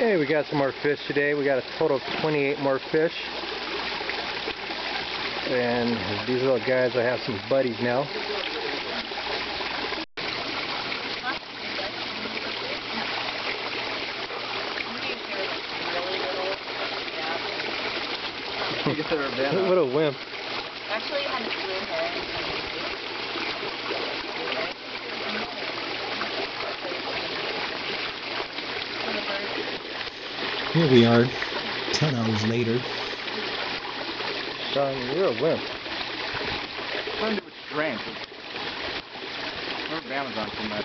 Hey, we got some more fish today. We got a total of 28 more fish. And these little guys, I have some buddies now. what wimp. Actually, Here we are, 10 hours later. Sean, you're a wimp. Something to do with strength. Remember Amazon so much.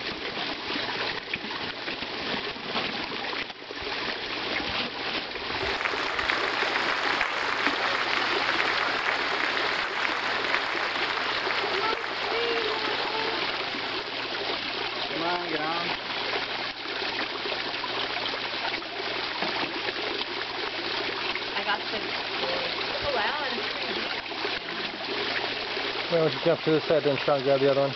Come on, get on. To pull Why don't you jump to this side then, Sean, grab the other one.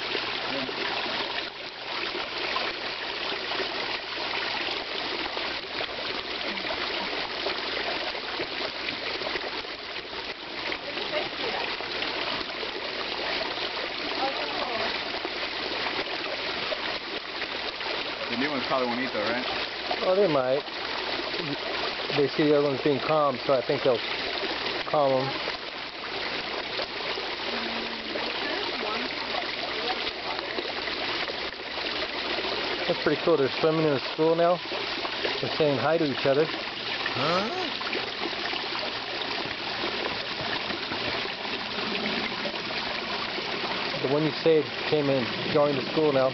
The new ones probably won't eat though, right? Oh, they might. They see the other ones being calm, so I think they'll calm them. That's pretty cool. They're swimming in a school now. They're saying hi to each other. The one you saved came in, joined the school now.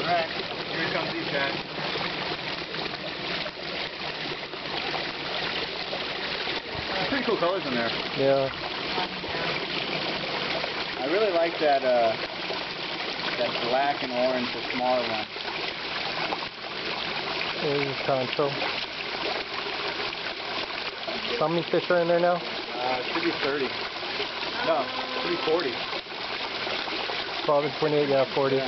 Alright, here comes these guys. Pretty cool colors in there. Yeah. I really like that uh that black and orange, the smaller one. There's Concho. How many fish are in there now? Uh, it should be 30. No, it should be 40. 12 and 28, yeah, 40.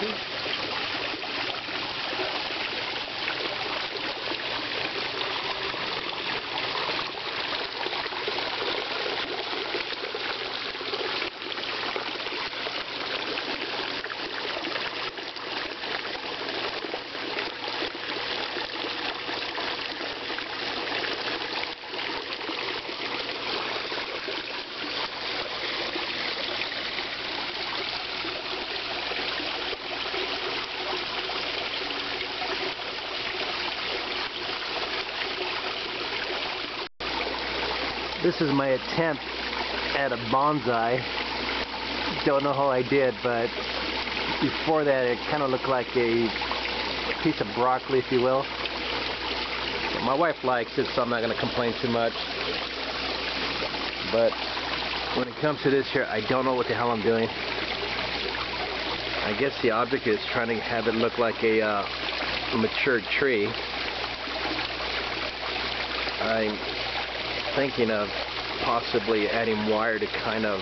Monkey? This is my attempt at a bonsai. Don't know how I did, but before that it kind of looked like a piece of broccoli, if you will. My wife likes it, so I'm not going to complain too much. But when it comes to this here, I don't know what the hell I'm doing. I guess the object is trying to have it look like a uh, mature tree. I'm thinking of possibly adding wire to kind of,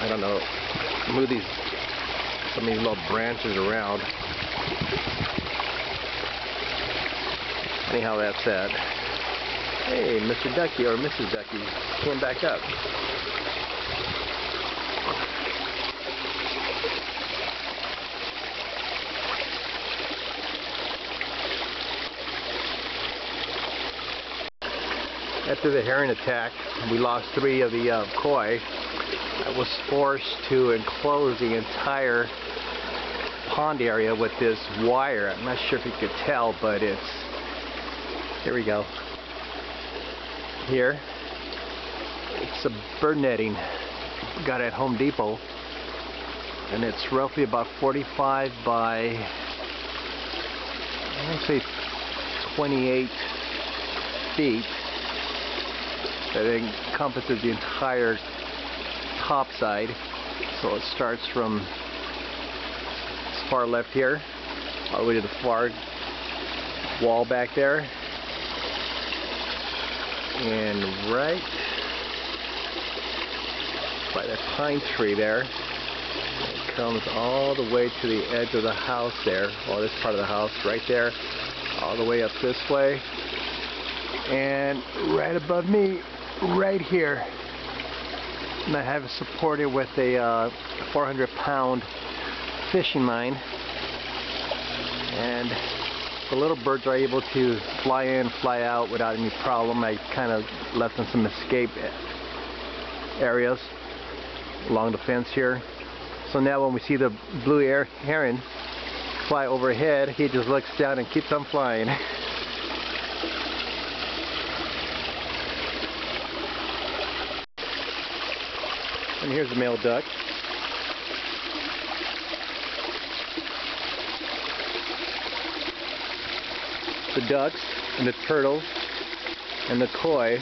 I don't know, move these, some of these little branches around. Anyhow, that's that. Hey, Mr. Ducky or Mrs. Ducky came back up. After the heron attack, we lost three of the uh, koi. I was forced to enclose the entire pond area with this wire. I'm not sure if you could tell, but it's here we go. Here, it's a bird netting. Got at Home Depot, and it's roughly about 45 by I to say 28 feet that encompasses the entire top side. So it starts from this far left here, all the way to the far wall back there. And right by that pine tree there, it comes all the way to the edge of the house there, or this part of the house right there, all the way up this way. And right above me right here. And I have it supported with a uh, 400 pound fishing line. And the little birds are able to fly in, fly out without any problem. I kind of left them some escape areas along the fence here. So now when we see the blue air heron fly overhead, he just looks down and keeps on flying. And here's the male duck. The ducks and the turtles and the koi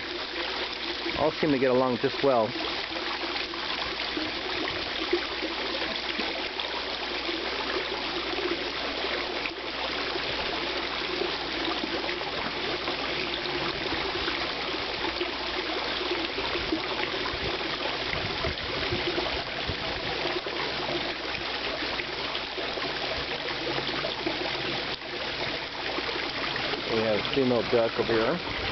all seem to get along just well. We have female duck over here.